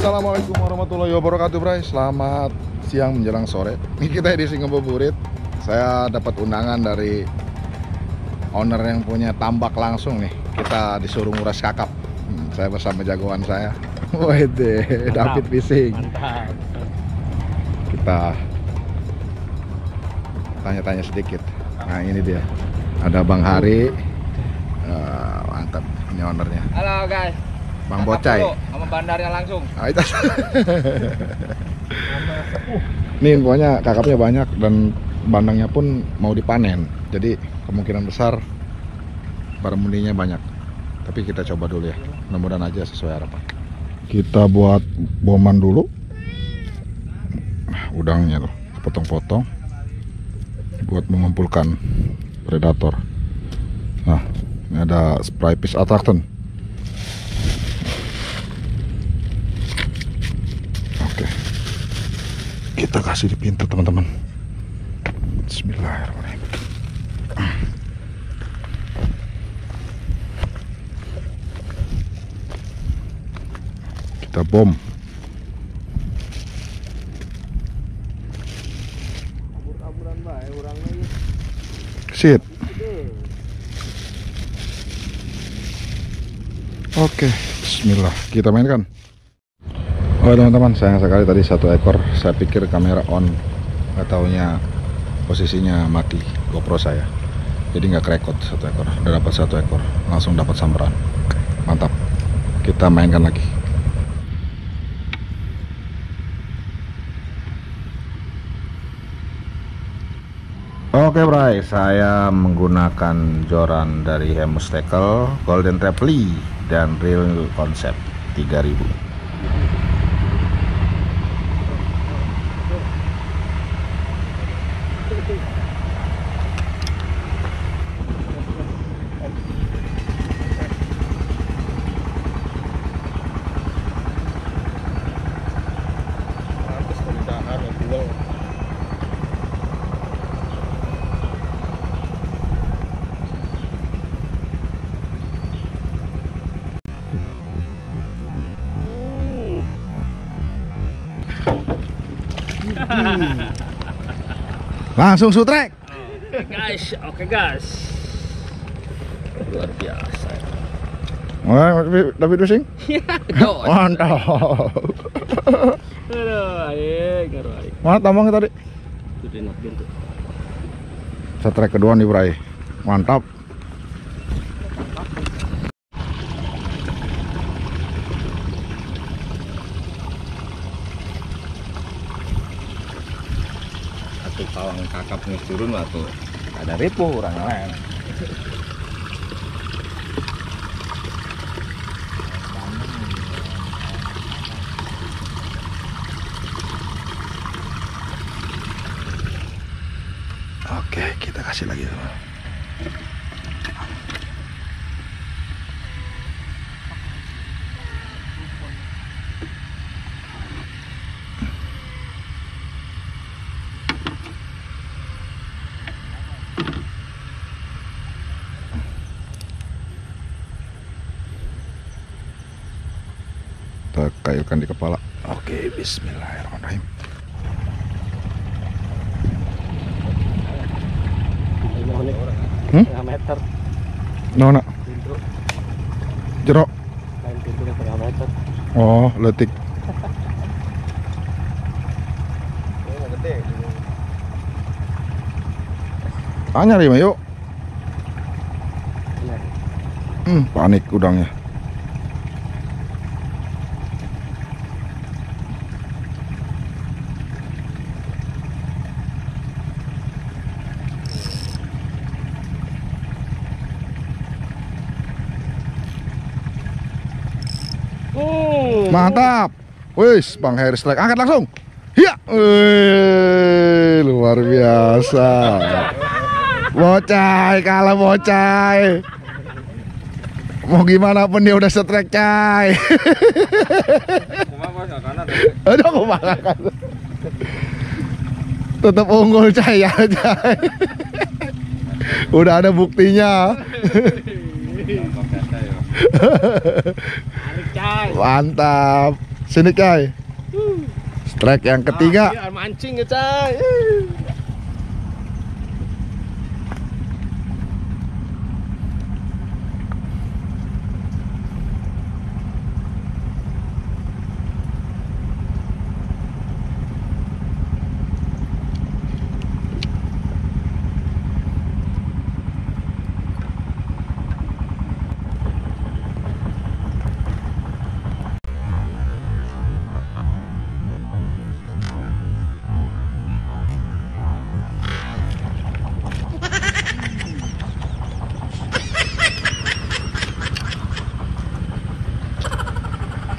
warahmatullahi wabarakatuh Bray. Selamat siang menjelang sore. Ini kita di Singabuburit Saya dapat undangan dari Owner yang punya tambak langsung nih. Kita disuruh nguras kakap. Hmm, Saya bersama jagoan saya. Wede, David Fishing Mantap. Kita Tanya-tanya sedikit. Nah ini dia. Ada Bang Hari. Eh, Mantap. Ini ownernya. Halo guys. Bang Bocai Sama bandarnya langsung. Nah, itu. Nih infonya kakapnya banyak dan bandangnya pun mau dipanen. Jadi kemungkinan besar barang banyak. Tapi kita coba dulu ya. Mudah-mudahan aja sesuai harapan. Kita buat boman dulu. Udangnya tuh potong-potong buat mengumpulkan predator. Nah, ini ada spray fish attractant. Oke. Kita kasih di pintu teman-teman. Bismillahirrahmanirrahim. Kita bom. Lagi. Sip. Oke, Bismillah. Kita mainkan. Oh teman-teman, sayang sekali tadi satu ekor. Saya pikir kamera on, nggak taunya posisinya mati GoPro saya. Jadi nggak kerekot satu ekor. Udah dapat satu ekor, langsung dapat sambaran. Mantap. Kita mainkan lagi. Oke Bray, saya menggunakan joran dari Hemus Tackle, Golden Traply, dan Real Concept 3000. Langsung sutrek. Oke guys, oke guys. Luar biasa. Wah, David Racing? Dos. Mantap. Ayo. Mana tambangnya tadi? Itu. Setrek kedua nih Bray. Mantap. Satu pawang kakap nges turun waktu ada repo orang lain. Oke, kita kasih lagi. Kita kailkan di kepala. Oke, bismillahirrahmanirrahim. Hmm? Meter Nona, meter. Oh, letik. Tanya lima yuk. Iya. Hmm, panik udangnya. Hmm. Mantap. Wis, Bang Harry Strike angkat langsung. Iya. Wih, luar biasa. Bocai, kalah bocai. Mau gimana pun dia udah setrek cai. Aduh, aku makan. Tetap unggul cai ya, cai. Udah ada buktinya. Cai. Mantap. Sini cai. Strike yang ketiga. Ah, iya, mancing ya, Cai.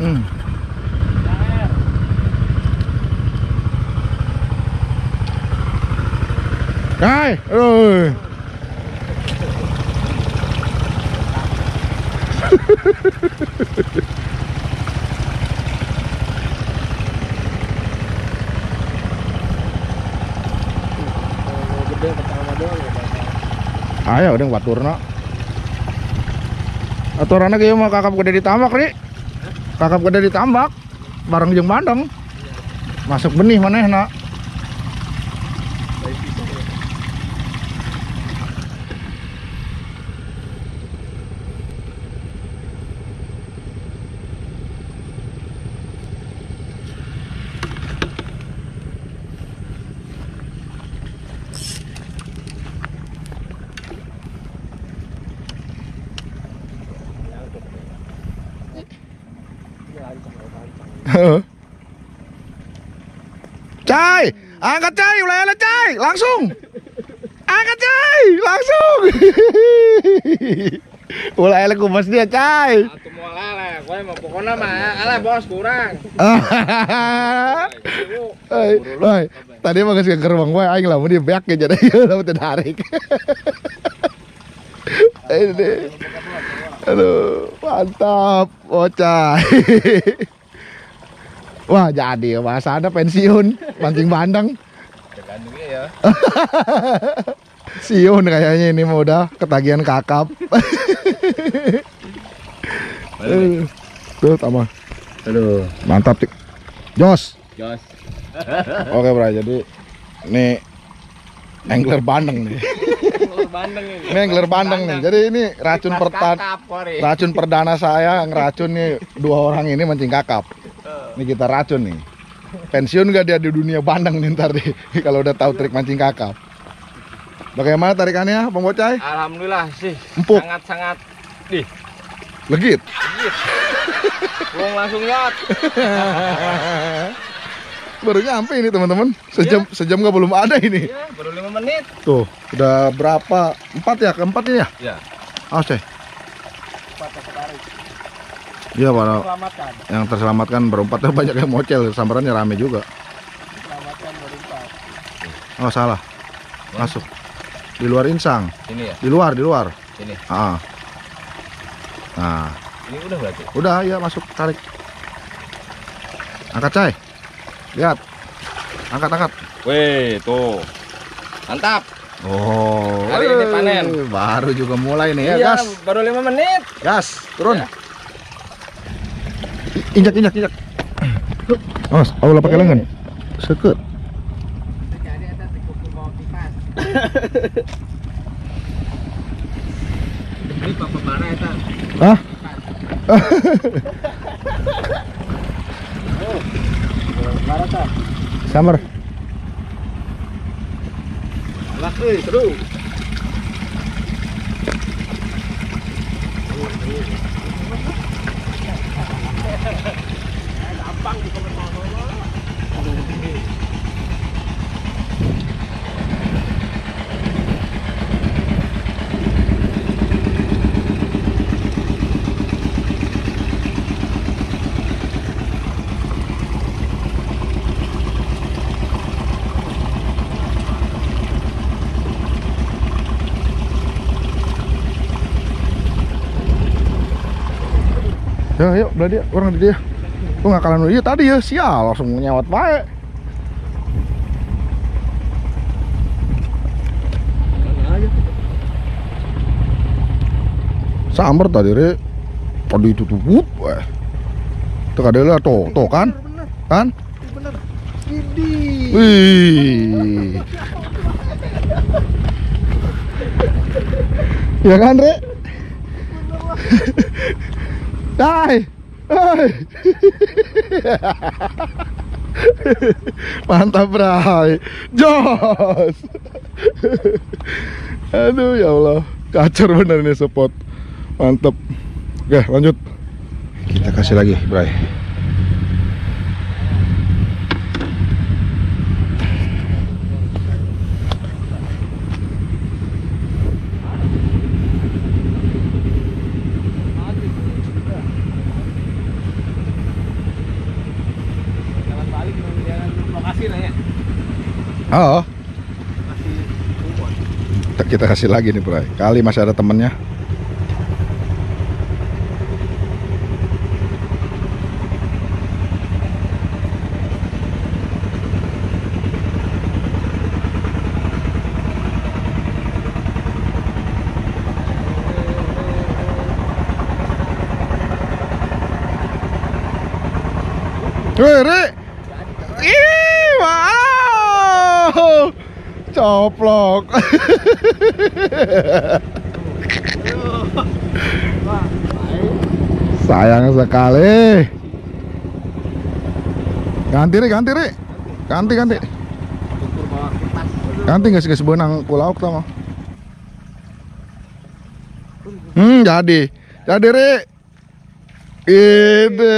Hmm. Ayo udah waturna. Aturannya kayak mau kakap gede ditambak nih. Kakap gede ditambak bareng jeung bandeng. Masuk benih manehna. Baik pisang ya. Cai, angkat Cai, ulele Cai, langsung. Angkat Cai, langsung. ulele kumas dia Cai. Atuh mau lele, mau mah bos kurang. Tadi mah geus ke gerbang gue aing lamun dia beak ya jadi lamun. Ini. Aduh, mantap, bocah. Wah, jadi bahasa ada pensiun, mancing bandeng. Tergantungnya ya. Siun kayaknya ini mah udah ketagihan kakap. Tuh, tambah. Aduh. Mantap, Tik. Jos. Jos. Oke, Bro. Jadi ini angler bandeng nih. Bandeng ini. Ini angler bandeng nih. Jadi ini racun Kori. racun perdana saya ngeracun nih dua orang ini mancing kakap. Ini kita racun nih. Pensiun gak dia di dunia bandeng nih ntar deh kalau udah tahu trik mancing kakap. Bagaimana tarikannya, Bang Bocai? Alhamdulillah sih. Empuk. Sangat-sangat. Ih, Legit. belum langsung nyot. Baru nyampe ini teman-teman. Sejam sejam nggak belum ada ini. Ya, baru 5 menit. Tuh, udah berapa? Empat ya? Keempat ini ya? Ya. Awas deh. Iya, para Selamatkan. yang terselamatkan berempatnya banyak yang mocel, sambarannya rame juga. Selamatkan berempat. Oh, salah. Masuk. Di luar insang. Ini ya. Di luar, di luar. Ini. Ah. Nah, Ini udah berarti. udah ya masuk tarik. Angkat, Cai. Lihat. Angkat, angkat. Weh, tuh. Mantap. Oh, Hari ini panen. Baru juga mulai nih ya, Iya, gas. baru 5 menit. Gas, turun. Ya. Injak, injak, injak. Oh, oh pakai lengan. Sekut. Ini papa bara eta. Hah? Bara ta. Samar. Lah Ya, yuk, belah dia, orang di dia. Lu nggak kalah. Iya tadi ya, sial, langsung nyawat baik. Sambar tadi, Re. Tadi itu tuh, wup, weh. Tuh kadang lah, tuh, tuh kan? Kan? Wih. Ya kan, Re? Hai. Mantap, Bray. Jos. Aduh, ya Allah. Kacor bener nih spot. Mantap. Oke, lanjut. Kita kasih lagi, Bray. Oh, kita kasih lagi nih, Bray. Kali masih ada temennya. Wih, Coplok. Sayang sekali. Ganti Ri, ganti Ri. Ganti, ganti. Ganti nggak sih sebenang pulau tama. Hmm, jadi. Jadi Ri. Ide.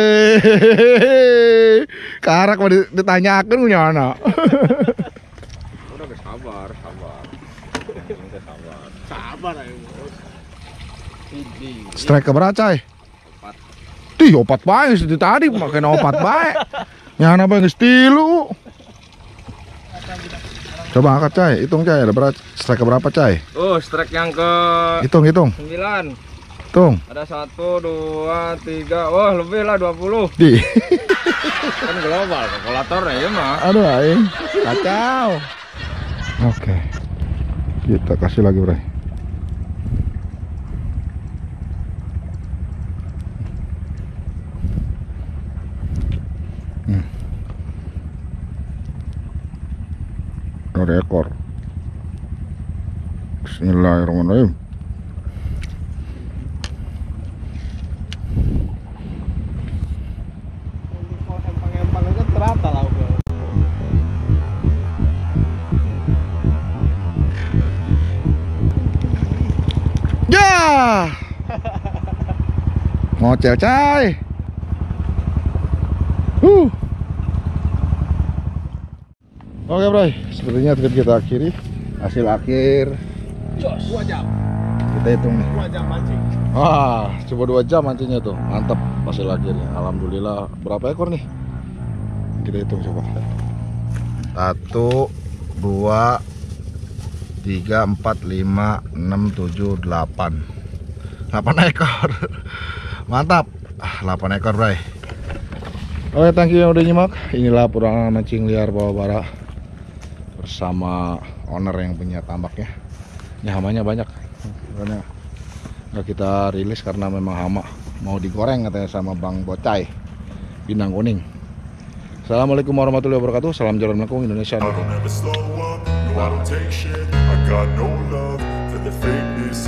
Karak mau ditanyakan punya anak. Sabar, sabar. Sabar. Sabar ayo, Bos. Ini. Strike keberapa, Cai? Opat. Tih, opat bae sih tadi makin opat bae. Nyana bae geus tilu. Coba angkat, Cai. Hitung, Cai. Ada berapa? Strike berapa, Cai? Oh, strike yang ke Hitung, hitung. 9 Hitung. Ada satu, dua, tiga, wah lebih lah 20 Di. Kan global, kalkulatornya ya mah Aduh, aing. Kacau. Kita kasih lagi, Bray. Hmm. Ekor. Bismillahirrahmanirrahim. Ngocel cai. Huh. Oke bro, sepertinya trip kita akhiri. Hasil akhir Jos, 2 jam, kita hitung nih. 2 jam mancing Wah, coba dua jam mancingnya tuh, mantap hasil akhirnya. Alhamdulillah, berapa ekor nih? Kita hitung coba. Satu, dua, tiga, empat, lima, enam, tujuh, delapan. Delapan ekor. Mantap. Ah, Delapan ekor, bray. Oke, thank you yang udah nyimak. Inilah purangan mancing liar bawah bara bersama owner yang punya tambaknya. Ini hamanya banyak. Karena nggak kita rilis karena memang hama mau digoreng katanya sama Bang Bocai Bintang Kuning. Assalamualaikum warahmatullahi wabarakatuh. Salam jalan melengkung Indonesia. I don't ever slow up, no I don't take shit I got no love for the fakeness